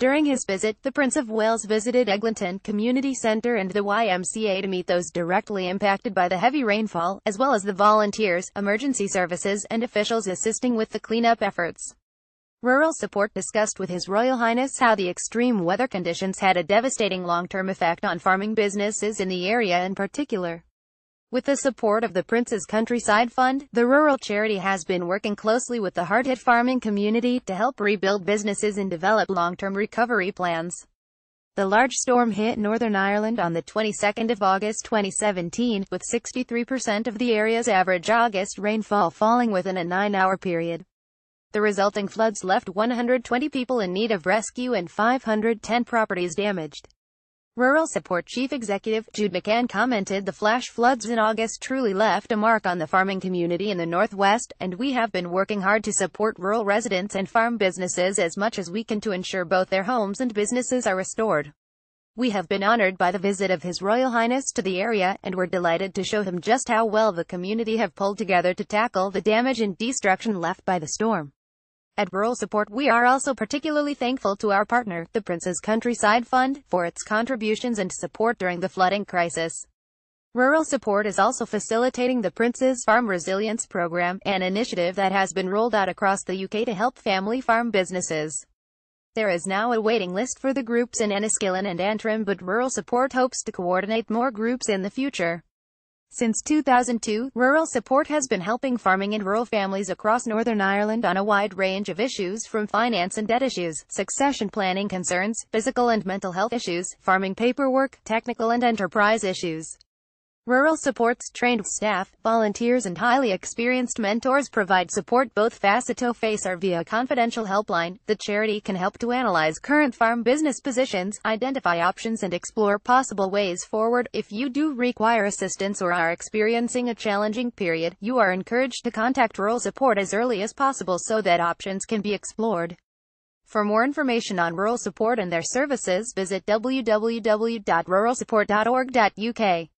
During his visit, the Prince of Wales visited Eglinton Community Centre and the YMCA to meet those directly impacted by the heavy rainfall, as well as the volunteers, emergency services, and officials assisting with the cleanup efforts. Rural Support discussed with His Royal Highness how the extreme weather conditions had a devastating long-term effect on farming businesses in the area in particular. With the support of the Prince's Countryside Fund, the rural charity has been working closely with the hard-hit farming community to help rebuild businesses and develop long-term recovery plans. The large storm hit Northern Ireland on the 22nd of August 2017, with 63% of the area's average August rainfall falling within a nine-hour period. The resulting floods left 120 people in need of rescue and 510 properties damaged. Rural Support Chief Executive, Jude McCann commented the flash floods in August truly left a mark on the farming community in the Northwest, and we have been working hard to support rural residents and farm businesses as much as we can to ensure both their homes and businesses are restored. We have been honored by the visit of His Royal Highness to the area, and we're delighted to show him just how well the community have pulled together to tackle the damage and destruction left by the storm. At Rural Support we are also particularly thankful to our partner, the Prince's Countryside Fund, for its contributions and support during the flooding crisis. Rural Support is also facilitating the Prince's Farm Resilience Program, an initiative that has been rolled out across the UK to help family farm businesses. There is now a waiting list for the groups in Enniskillen and Antrim but Rural Support hopes to coordinate more groups in the future. Since 2002, Rural Support has been helping farming and rural families across Northern Ireland on a wide range of issues from finance and debt issues, succession planning concerns, physical and mental health issues, farming paperwork, technical and enterprise issues. Rural Support's trained staff, volunteers and highly experienced mentors provide support both face-to-face or via confidential helpline. The charity can help to analyze current farm business positions, identify options and explore possible ways forward. If you do require assistance or are experiencing a challenging period, you are encouraged to contact Rural Support as early as possible so that options can be explored. For more information on Rural Support and their services, visit www.ruralsupport.org.uk.